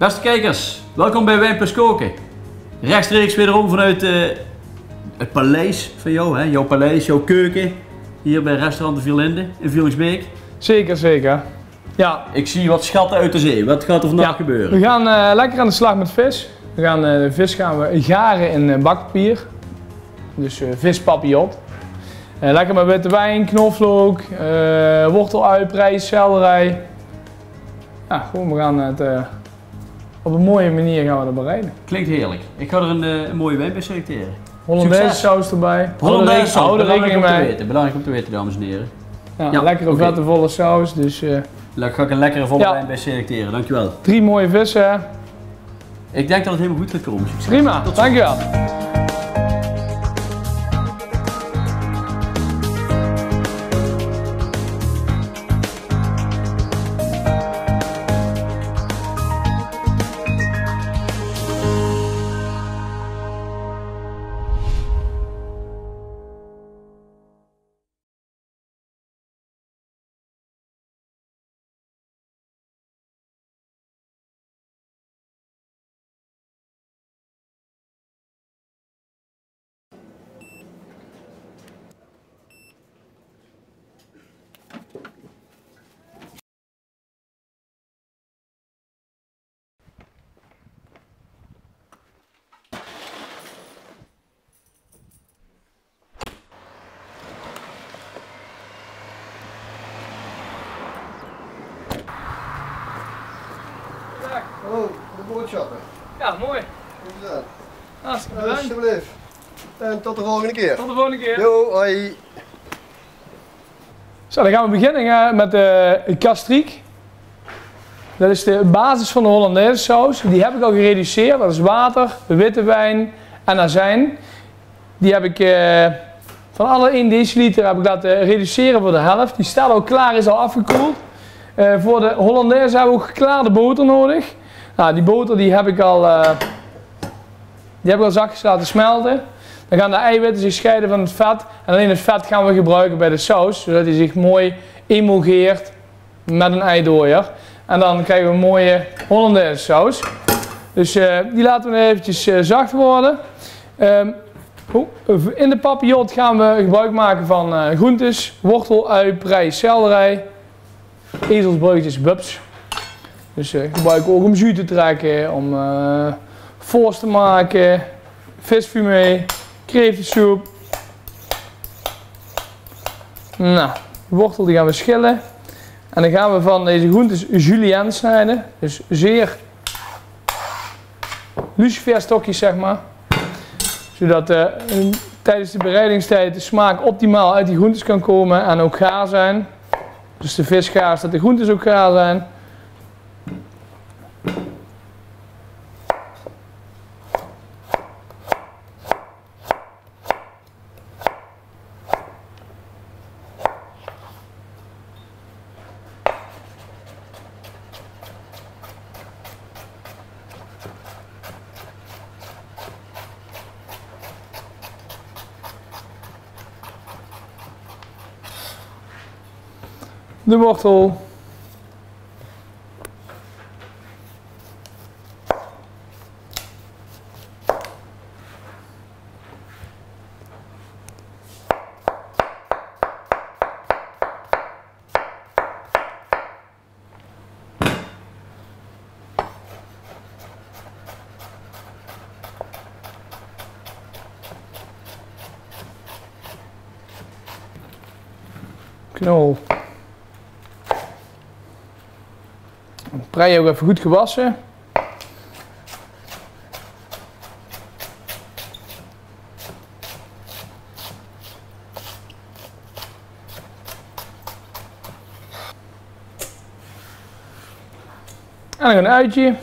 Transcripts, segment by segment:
Beste kijkers, welkom bij Wijn Plus Koken. Rechtstreeks wederom vanuit eh, het paleis van jou, hè? jouw paleis, jouw keuken. Hier bij restaurant De Vierlinde in Vielingsbeek. Zeker, zeker. Ja, Ik zie wat schatten uit de zee. Wat gaat er vandaag Ja. gebeuren? we gaan eh, lekker aan de slag met vis. We gaan, eh, de vis gaan we garen in bakpapier. Dus vispapillot. Eh, lekker met witte wijn, knoflook, wortelui, prijs, selderij. Ja, gewoon, we gaan het op een mooie manier gaan we dat bereiden. Klinkt heerlijk. Ik ga er een, eh, een mooie wijn bij selecteren. Hollandaise Succes. saus erbij. Hollandaise saus, belangrijk om te mee. weten. Belangrijk om te weten, dames en heren. Ja, Ja, lekkere vette volle saus. Dus Daar ga ik een lekkere volle Ja. wijn bij selecteren. Dankjewel. drie mooie vissen. Ik denk dat het helemaal goed gaat komen. Prima, dankjewel. Oh, de boodschappen. Ja, mooi. Dat? Hartstikke bedankt. Alsjeblieft. En tot de volgende keer. Tot de volgende keer. Jo, hoi. Zo, dan gaan we beginnen eh, met de kastriek. Dat is de basis van de Hollandaise saus. Die heb ik al gereduceerd. Dat is water, witte wijn en azijn. Die heb ik eh, van alle 1 deciliter heb ik laten reduceren voor de helft. Die staat al klaar, is al afgekoeld. Eh, voor de Hollandaise hebben we ook geklaarde boter nodig. Nou, die boter die heb ik al, eh, die heb ik al zachtjes laten smelten. Dan gaan de eiwitten zich scheiden van het vet. En alleen het vet gaan we gebruiken bij de saus, zodat hij zich mooi emulgeert met een eidooier. En dan krijgen we een mooie Hollandaise saus. Dus eh, die laten we eventjes eh, zacht worden. Ehm, in de papillot gaan we gebruik maken van groentes, wortel, ui, prei, selderij, ezelsbreukjes, bubs. Dus eh gebruiken we ook om jus te trekken, om voors te maken, visfumé, kreeftensoep. Nou, wortel die gaan we schillen. En dan gaan we van deze groentes julienne snijden. Dus zeer luciferstokjes zeg maar. Zodat een- tijdens de bereidingstijd de smaak optimaal uit die groentes kan komen en ook gaar zijn. Dus de vis gaar dat de groentes ook gaar zijn. De wortel. Knol. Prei ook even goed gewassen. En een uitje.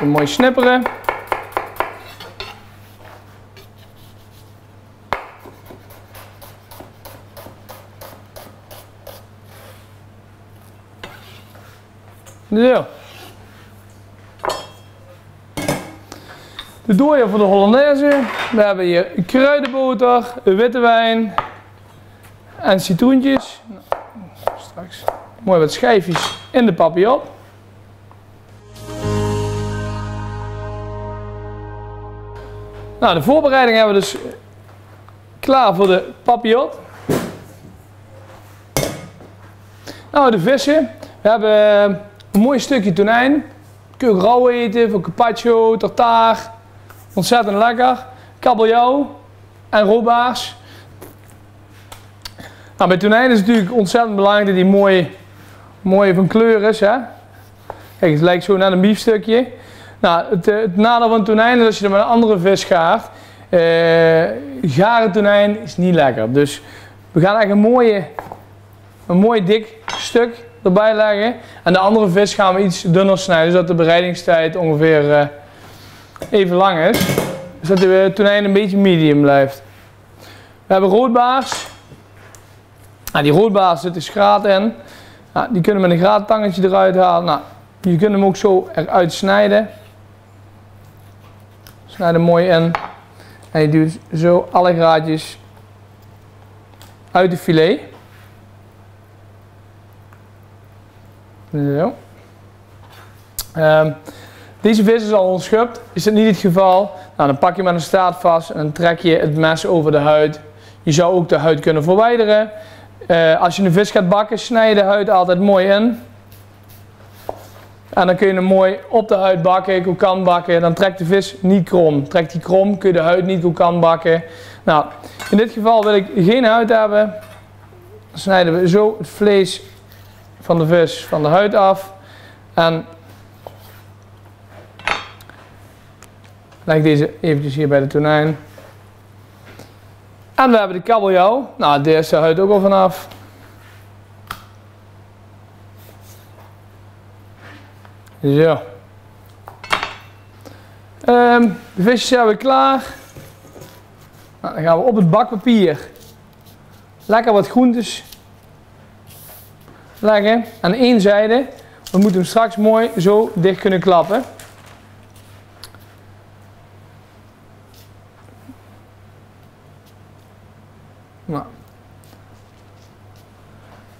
Een mooi snipperen. Zo. De dooier voor de Hollandaise. We hebben hier kruidenboter, witte wijn en citroentjes. Nou, straks mooi wat schijfjes in de papillot. Nou, de voorbereiding hebben we dus klaar voor de papillot. Nou, de vissen. We hebben een mooi stukje tonijn. Kun je ook rauw eten, voor carpaccio, tartaar. Ontzettend lekker. Kabeljauw en robaars. Nou, bij tonijn is het natuurlijk ontzettend belangrijk dat die mooi, mooi van kleur is. Hè? Kijk, het lijkt zo naar een biefstukje. Nou, het, eh, nadeel van tonijn is als je er met een andere vis gaart. Uh, garen tonijn is niet lekker. Dus we gaan eigenlijk een, mooie, een mooi dik stuk erbij leggen. En de andere vis gaan we iets dunner snijden, zodat de bereidingstijd ongeveer uh, even lang is. Zodat de tonijn een beetje medium blijft. We hebben roodbaars. Nou, die roodbaars zit een schraat in. Nou, die kunnen we met een graattangetje eruit halen. Nou, je kunt hem ook zo eruit snijden. Snijd hem mooi in. En je duwt zo alle graadjes uit de filet. Zo. Um, deze vis is al ontschupt. Is dat niet het geval? Nou, dan pak je met een staart vast en dan trek je het mes over de huid. Je zou ook de huid kunnen verwijderen. Uh, als je een vis gaat bakken, snij je de huid altijd mooi in. En dan kun je hem mooi op de huid bakken, kan bakken. Dan trekt de vis niet krom. Trekt die krom, kun je de huid niet kan bakken. Nou, in dit geval wil ik geen huid hebben. Dan snijden we zo het vlees van de vis van de huid af. En leg deze eventjes hier bij de tonijn. En we hebben de kabeljauw. Nou, daar is huid ook al vanaf. Zo. Um, de visjes hebben we klaar. Nou, dan gaan we op het bakpapier lekker wat groentes leggen aan één zijde. We moeten hem straks mooi zo dicht kunnen klappen. Nou.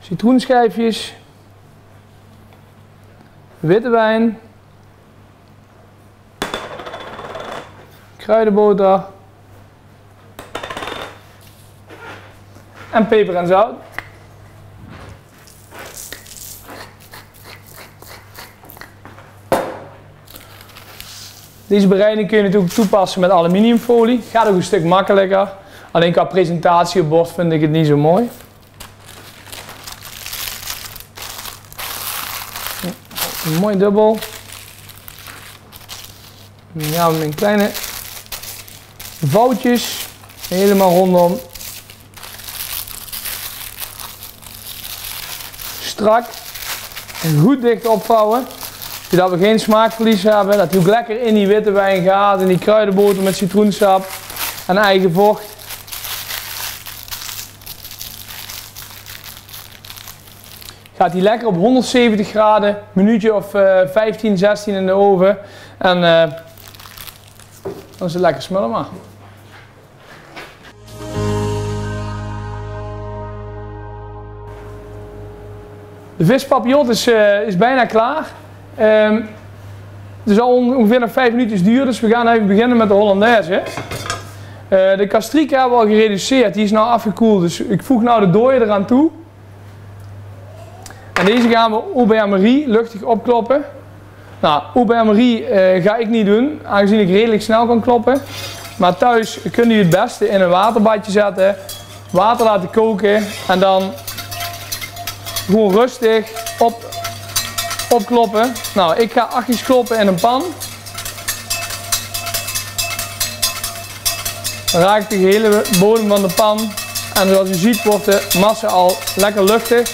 Citroenschijfjes witte wijn, kruidenboter en peper en zout. Deze bereiding kun je natuurlijk toepassen met aluminiumfolie. Gaat ook een stuk makkelijker. Alleen qua presentatiebord vind ik het niet zo mooi. mooi dubbel. Dan gaan we in kleine vouwtjes helemaal rondom. Strak en goed dicht opvouwen. Zodat we geen smaakverlies hebben. Dat hij ook lekker in die witte wijn gaat. In die kruidenboter met citroensap en eigen vocht. gaat hij lekker op 170 graden, minuutje of uh, 15, 16 in de oven. En uh, dan is het lekker smullen maar. De vispapillot is, uh, is bijna klaar. Um, het zal ongeveer 5 minuutjes duren, dus we gaan even beginnen met de Hollandaise. Uh, de kastriek hebben we al gereduceerd, die is nou afgekoeld, dus ik voeg nou de dooier eraan toe. En deze gaan we au Marie luchtig opkloppen. Nou, au Marie uh, ga ik niet doen, aangezien ik redelijk snel kan kloppen. Maar thuis kun je het beste in een waterbadje zetten, water laten koken en dan gewoon rustig op, opkloppen. Nou, ik ga achtjes kloppen in een pan. Dan raak ik de hele bodem van de pan. En zoals u ziet wordt de massa al lekker luchtig.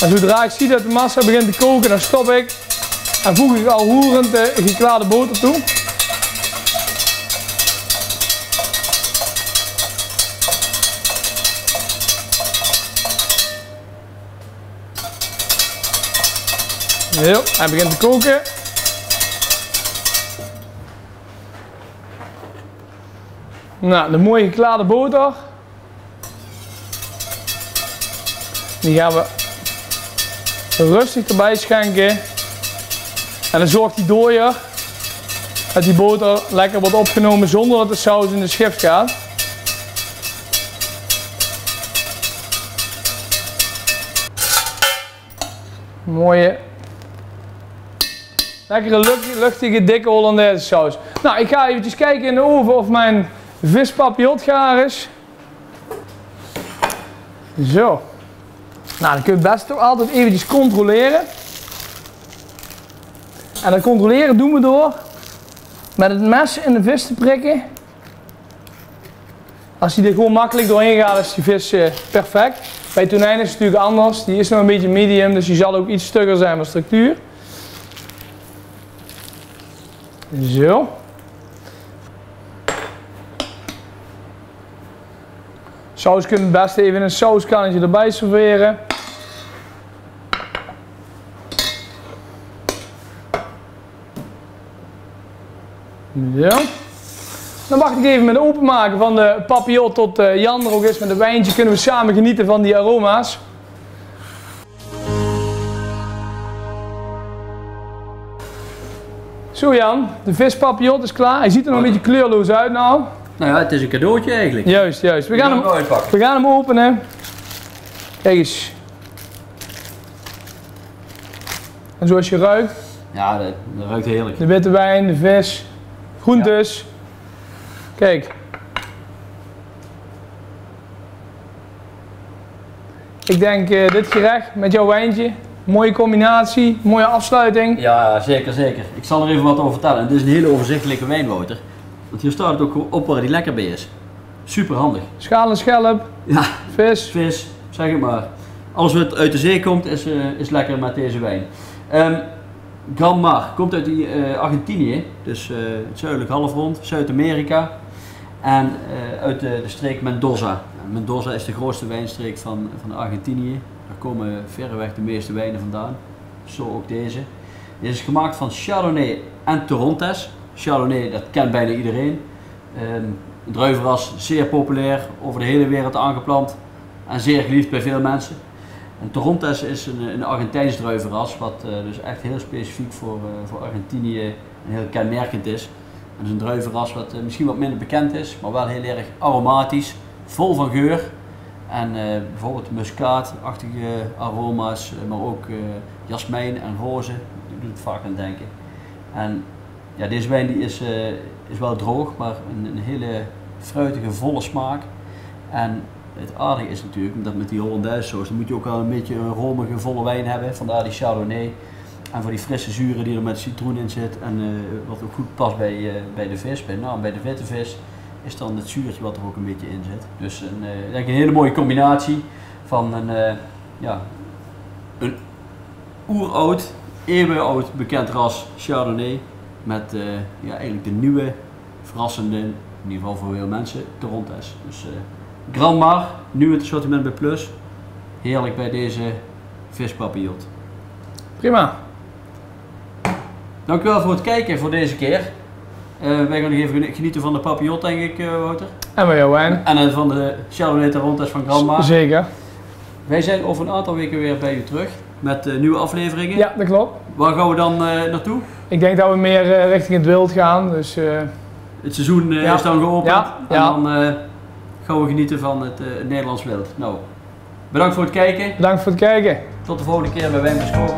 En zodra ik zie dat de massa begint te koken, dan stop ik en voeg ik al roerend de geklaarde boter toe. Heel, hij begint te koken. Nou, de mooie geklaarde boter. Die gaan we rustig erbij schenken. En dan zorgt die dooier Dat die boter lekker wordt opgenomen zonder dat de saus in de schrift gaat. Mooie, lekkere lucht- luchtige, dikke Hollandaise saus. Nou, ik ga eventjes kijken in de oven of mijn vis papillot gaar is. Zo. Nou, dan kun je best toch altijd eventjes controleren. En dat controleren doen we door met het mes in de vis te prikken. Als die er gewoon makkelijk doorheen gaat, is die vis eh, perfect. Bij tonijn is het natuurlijk anders. Die is nog een beetje medium, dus die zal ook iets stugger zijn van structuur. Zo. Saus kun je het beste even een sauskannetje erbij serveren. Zo. Dan wacht ik even met het openmaken van de papillot tot eh, Jan er ook is met een wijntje. Kunnen we samen genieten van die aroma's. Zo Jan, de vispapillot is klaar. Hij ziet er nog een beetje kleurloos uit nou. Nou ja, het is een cadeautje eigenlijk. Juist, juist. We gaan hem, we gaan hem openen. Kijk eens. En zoals je ruikt, Ja, dat, dat ruikt heerlijk. de witte wijn, de vis, groentes. Kijk. Ik denk eh, dit gerecht met jouw wijntje, mooie combinatie, mooie afsluiting. Ja, zeker, zeker. Ik zal er even wat over vertellen. Het is een hele overzichtelijke wijnwouter. Want hier staat het ook op waar die lekker bij is. Super handig. Schaal en schelp, Ja, vis. vis, zeg het maar. Alles wat uit de zee komt is, eh, is lekker met deze wijn. Ehm Gran Mar komt uit die, eh, Argentinië, dus eh, het zuidelijk halfrond, Zuid-Amerika. En uit de, de streek Mendoza. En Mendoza is de grootste wijnstreek van, van Argentinië. Daar komen verreweg de meeste wijnen vandaan. Zo ook deze. Deze is gemaakt van Chardonnay en Torontes. Chardonnay, dat kent bijna iedereen. Ehm, een druivenras, zeer populair, over de hele wereld aangeplant en zeer geliefd bij veel mensen. En Torontes is een, een Argentijns druivenras, wat eh, dus echt heel specifiek voor, eh, voor Argentinië en heel kenmerkend is. Het is een druivenras wat eh, misschien wat minder bekend is, maar wel heel erg aromatisch, vol van geur. En eh, bijvoorbeeld muskaatachtige aroma's, eh, maar ook eh jasmijn en rozen, doet het vaak aan denken. En ja, deze wijn die is, is wel droog, maar een, een hele fruitige, volle smaak. En het aardige is natuurlijk, dat met die Hollandaise saus, dan moet je ook wel een beetje een romige, volle wijn hebben. Vandaar die Chardonnay. En voor die frisse zuren die er met citroen in zit. En wat ook goed past bij, bij de vis, bij, nou, bij de witte vis, is dan het zuurtje wat er ook een beetje in zit. Dus een, eh, ik denk een hele mooie combinatie van een, eh, ja, een oeroud, eeuwenoud bekend ras Chardonnay. Met eh, ja, eigenlijk de nieuwe, verrassende, in ieder geval voor veel mensen, Torontes. Dus Grand Mar, nu het assortiment bij Plus. Heerlijk bij deze vispapillot. Prima. Dankjewel voor het kijken voor deze keer. Eh, wij gaan nog even genieten van de papillot denk ik, eh, Wouter. En bij jouw wijn. En eh, van de Chardonnay Torontes van Grand Mar. Zeker. Wij zijn over een aantal weken weer bij u terug met nieuwe afleveringen. Ja, dat klopt. Waar gaan we dan naartoe? Ik denk dat we meer richting het wild gaan. Dus Het seizoen Ja. is dan geopend Ja, en ja. dan gaan we genieten van het, het Nederlands wild. Nou, bedankt voor het kijken. bedankt voor het kijken. Tot de volgende keer bij Wijn Besproken.